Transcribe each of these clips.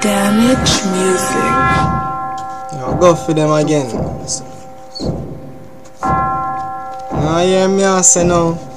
Damage music. I'll go for them again. Now hear me I say now.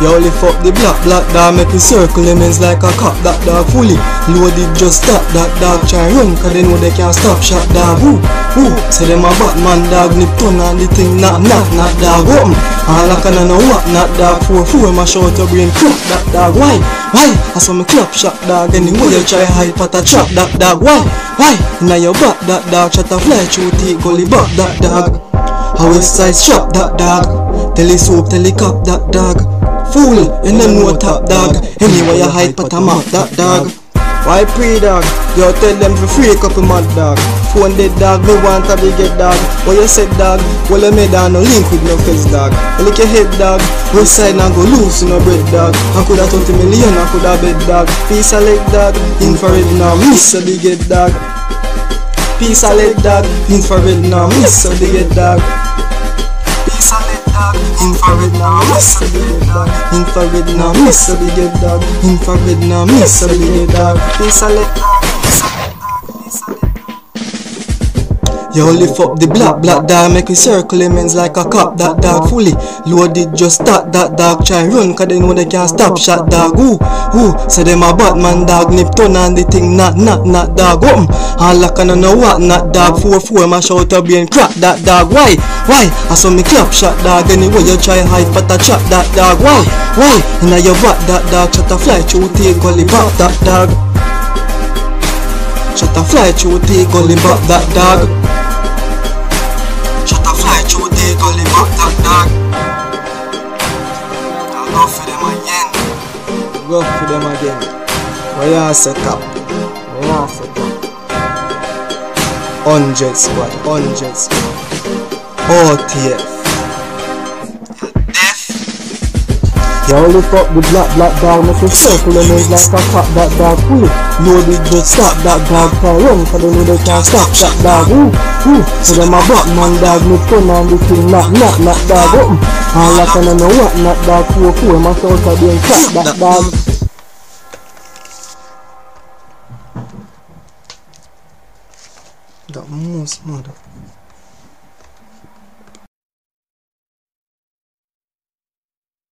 Yo, lift up the black, black dog, make it circle lemons like a cop, that dog fully loaded, just stop, that dog try run, cause they know they can't stop, shot dog, who, who, say them a Batman dog, nip turn and the thing knock, knock, not dog, open, all I can know what, not dog, four, four, my shout your brain, crack, that dog, why, why, I saw me clap, shot dog, anyway. You try hide, but I trap, that dog, why, why, now your back, that dog, shut a fly, through take, gully back, that dog, how west side strap, that dog, tell his soap, tell he cop, that dog, Fool, you know top dog. Anyway you hide but I'm out that dog. Why pre dog? Yo tell them to free up a mad dog. Phone dead dog, me want a big head dog. What you said dog? Well you made no link with no face dog. You lick your head dog West side now go loose in no bread dog. I coulda 20 million, I coulda bed dog. Piece of leg dog, infrared now miss a big head dog. Piece of leg dog, infrared now miss a big head dog. Piece of infrared now miss a big dog Infrared now miss a big dog Infrared now miss a big dog of leg dog, Yo, lift up the black, black dog, make it circle lemons like a cop. That dog fully loaded, just start that dog try run, cause they know they can't stop. Shot dog, who, who, say them a Batman dog, nip turn and the thing, not, not, not dog, open. All I can know what, not dog, four, four, mash out your brain, crack that dog, why, why? I saw me clap shot dog, anyway you try hide, but I chop that dog, why, why? Now your back, that dog, shut a fly, through take gully back, that dog. Shut a fly, through take gully back, that dog. A fly through the gully back that dog. I'll go for them again. Go for them again. Where you set up? Where set up? Hundred squad, hundred squad. OTF. Yo, lift up the black, black dog, make it circle and it's like a cop that dog fully Loaded, just stop that dog can run, cause they know they can't stop that dog Ooh, ooh, so them a Batman dog, me turn on the thing, knock, knock, knock dog open All I can know what,